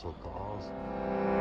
took off.